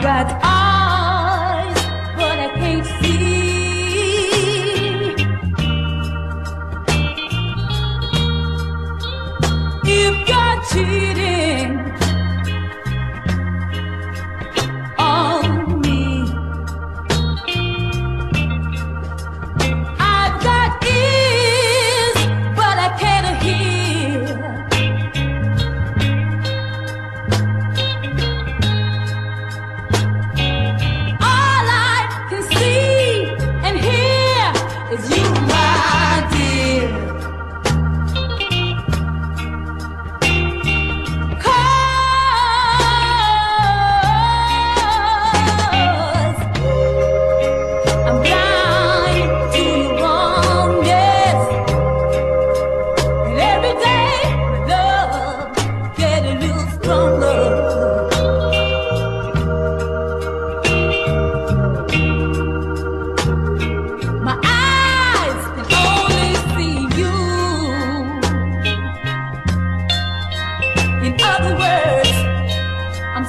got eyes, but I can't see. If you're cheating.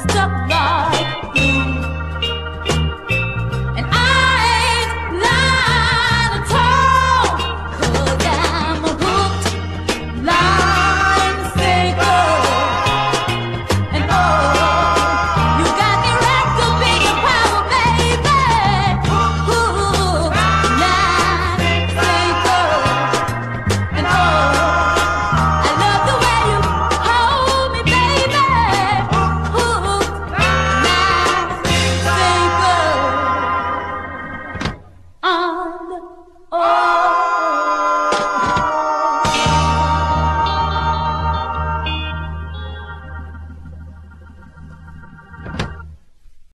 stop